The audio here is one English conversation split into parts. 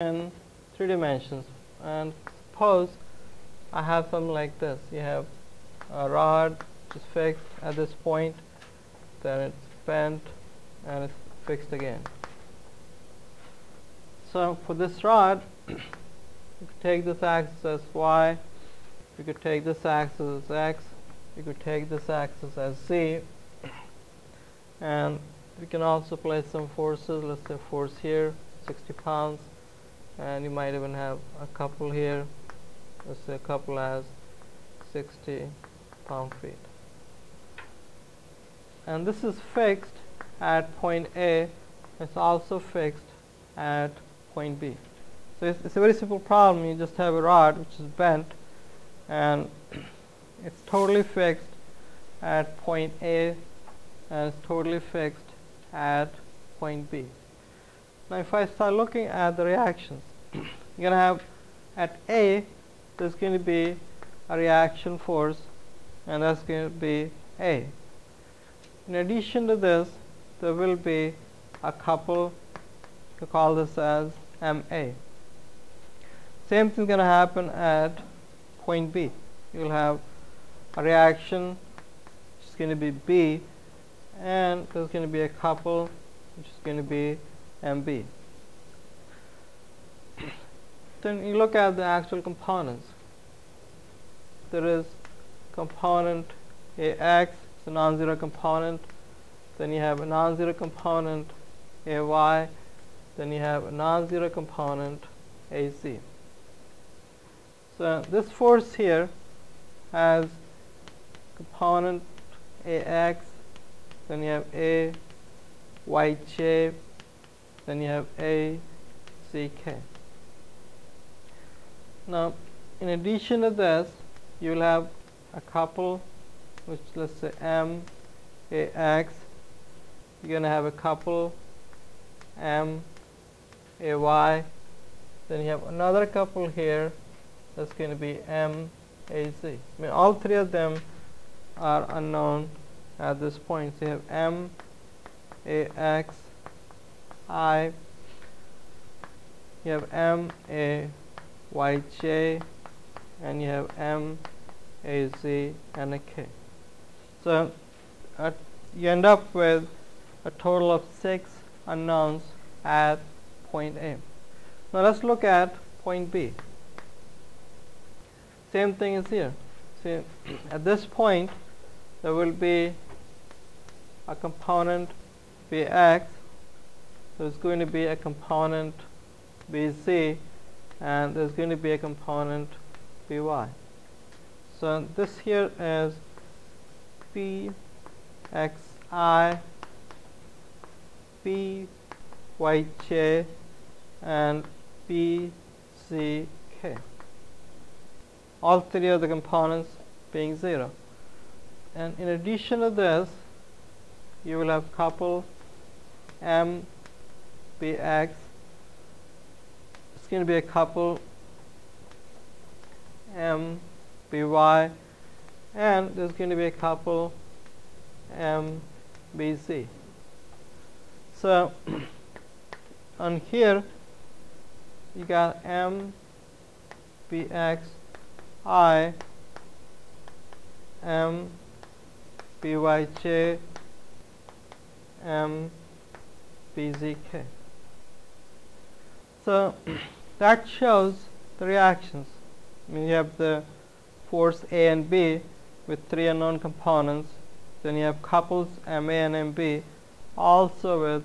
in three dimensions. And suppose I have something like this. You have a rod is fixed at this point then it's bent and it's fixed again. So for this rod you could take this axis as y you could take this axis as x you could take this axis as z and we can also place some forces let's say force here 60 pounds and you might even have a couple here. Let's say a couple as 60 pound feet. And this is fixed at point A. It's also fixed at point B. So it's, it's a very simple problem. You just have a rod which is bent and it's totally fixed at point A and it's totally fixed at point B now if I start looking at the reactions you're going to have at A there's going to be a reaction force and that's going to be A. In addition to this there will be a couple to call this as MA. Same thing is going to happen at point B. You'll have a reaction which is going to be B and there's going to be a couple which is going to be MB then you look at the actual components. There is component AX it's a non-zero component. Then you have a non-zero component AY then you have a non-zero component AZ so this force here has component AX then you have A Y J then you have A Z K. Now in addition to this you will have a couple which let's say M A X. You're going to have a couple M A Y. Then you have another couple here that's going to be M A Z. I mean all three of them are unknown at this point. So you have M A X I you have m a y j and you have m a z and a k. So uh, you end up with a total of six unknowns at point A. Now let's look at point B. Same thing is here. See at this point there will be a component Bx there's going to be a component Bz and there's going to be a component by. So this here is pxi pyj and pck. All three of the components being 0. And in addition to this, you will have couple m bx going to be a couple M B Y and there's going to be a couple M. So on here you got M I M B Y J M B Z K. So that shows the reactions. I mean, you have the force A and B with three unknown components. Then you have couples MA and MB also with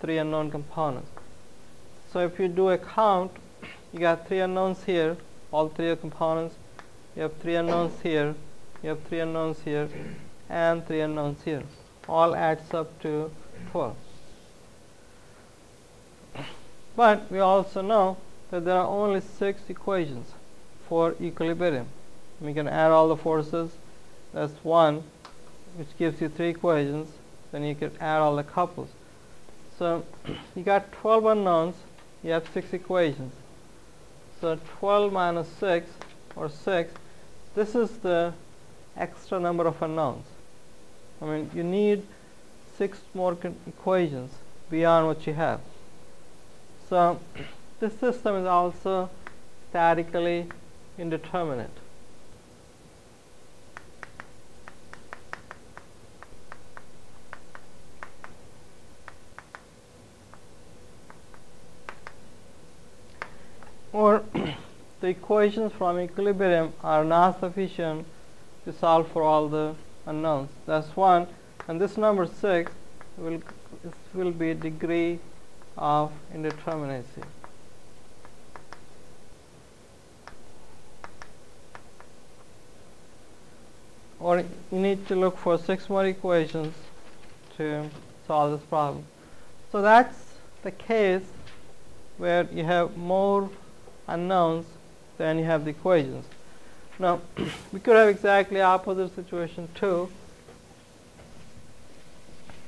three unknown components. So if you do a count, you got three unknowns here, all three components. You have three unknowns here, you have three unknowns here, and three unknowns here. All adds up to 12. But we also know that there are only six equations for equilibrium. We can add all the forces. That's one, which gives you three equations. Then you can add all the couples. So you got 12 unknowns. You have six equations. So 12 minus 6 or 6, this is the extra number of unknowns. I mean, you need six more equations beyond what you have. So this system is also statically indeterminate. or the equations from equilibrium are not sufficient to solve for all the unknowns. That's one. And this number 6 will, will be degree of indeterminacy. Or you need to look for six more equations to solve this problem. So that's the case where you have more unknowns than you have the equations. Now we could have exactly opposite situation too